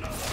Killing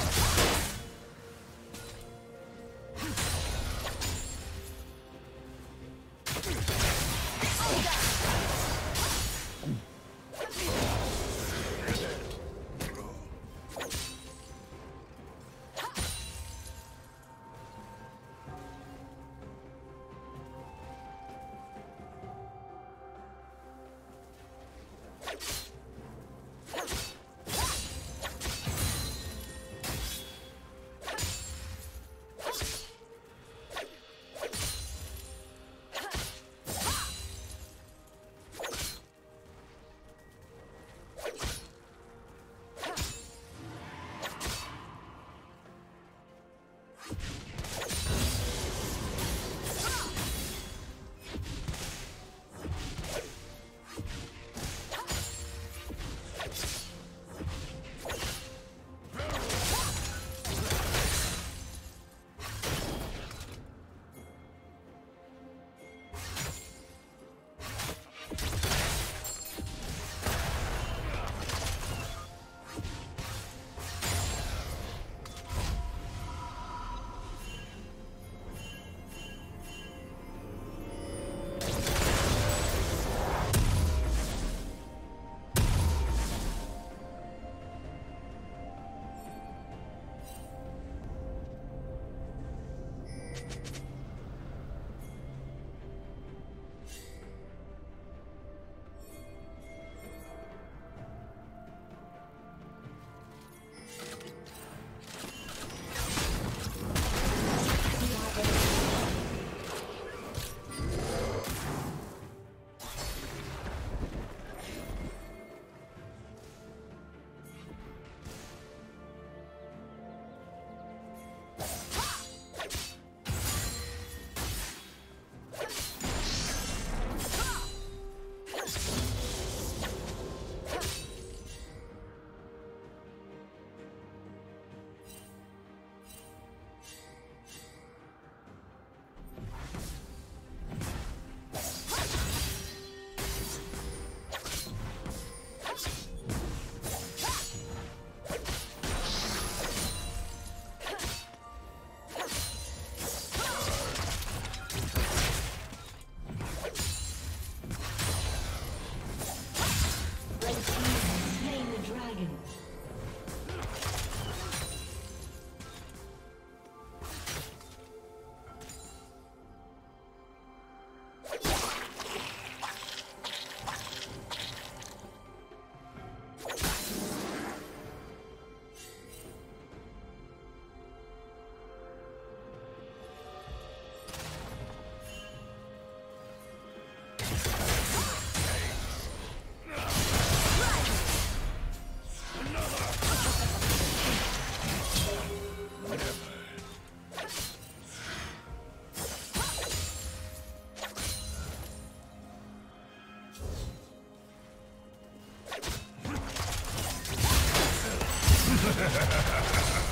spree.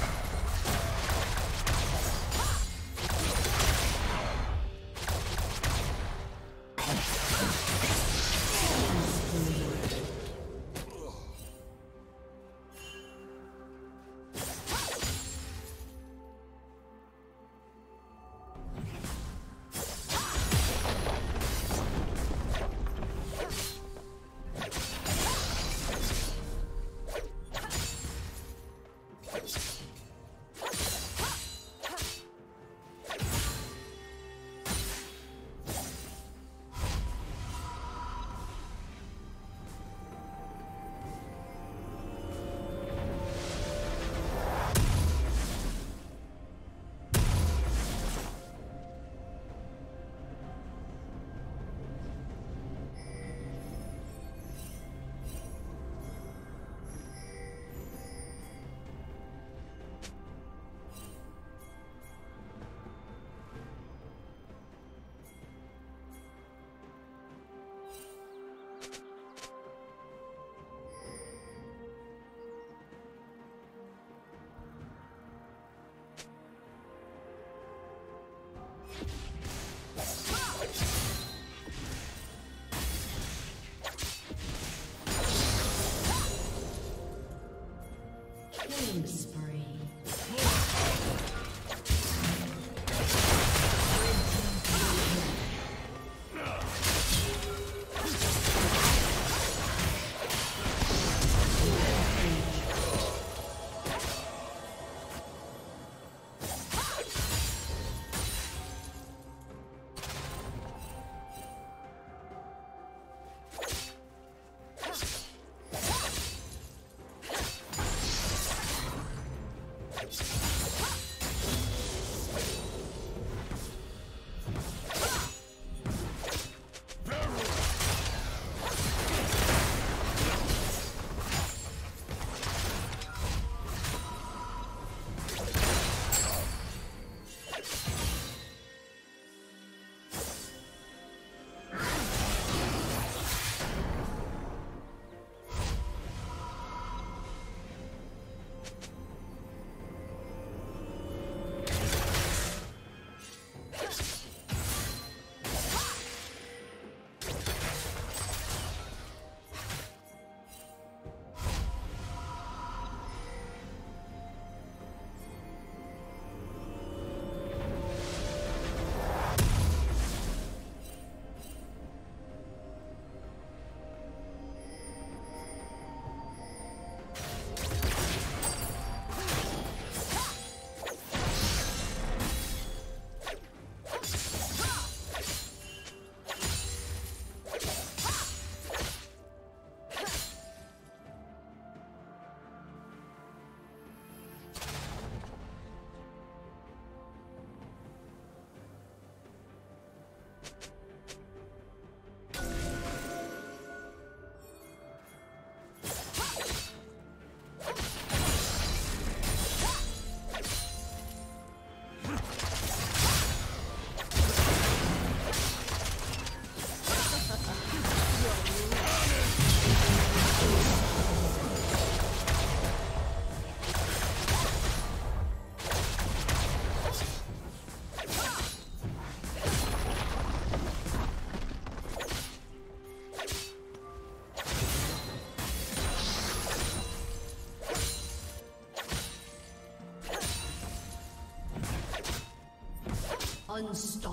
Unstoppable.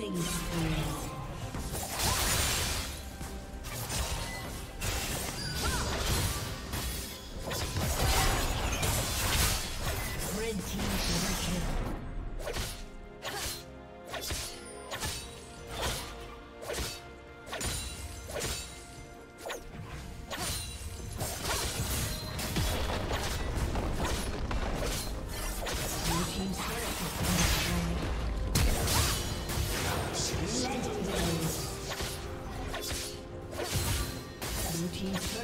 Killing spree.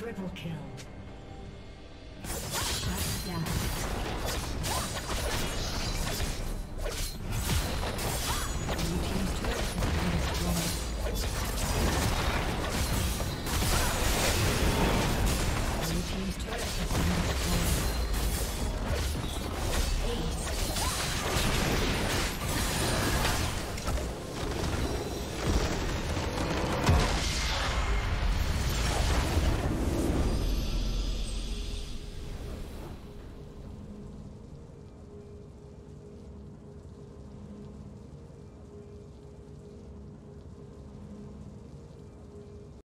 Triple kill.